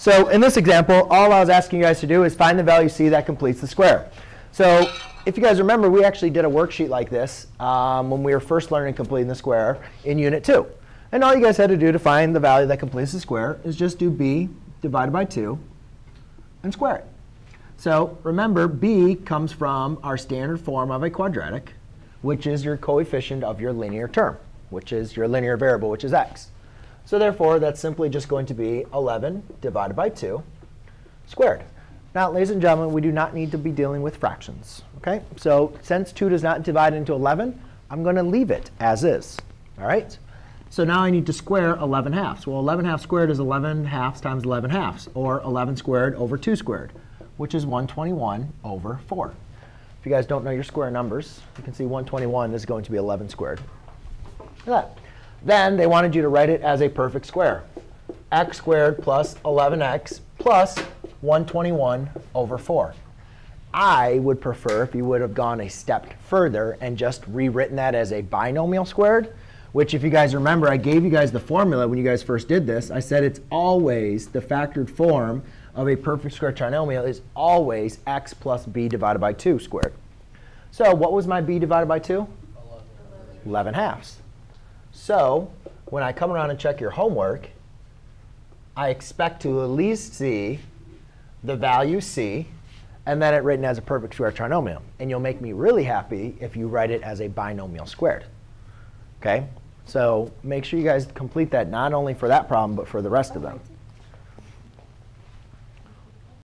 So in this example, all I was asking you guys to do is find the value c that completes the square. So if you guys remember, we actually did a worksheet like this um, when we were first learning completing the square in Unit 2. And all you guys had to do to find the value that completes the square is just do b divided by 2 and square it. So remember, b comes from our standard form of a quadratic, which is your coefficient of your linear term, which is your linear variable, which is x. So therefore, that's simply just going to be 11 divided by 2 squared. Now, ladies and gentlemen, we do not need to be dealing with fractions. Okay? So since 2 does not divide into 11, I'm going to leave it as is. All right? So now I need to square 11 halves. Well, 11 halves squared is 11 halves times 11 halves, or 11 squared over 2 squared, which is 121 over 4. If you guys don't know your square numbers, you can see 121 is going to be 11 squared. Look at that. Then they wanted you to write it as a perfect square. x squared plus 11x plus 121 over 4. I would prefer if you would have gone a step further and just rewritten that as a binomial squared, which if you guys remember, I gave you guys the formula when you guys first did this. I said it's always the factored form of a perfect square trinomial is always x plus b divided by 2 squared. So what was my b divided by 2? 11, 11 halves. So when I come around and check your homework, I expect to at least see the value c, and then it written as a perfect square trinomial. And you'll make me really happy if you write it as a binomial squared. OK? So make sure you guys complete that not only for that problem, but for the rest of them.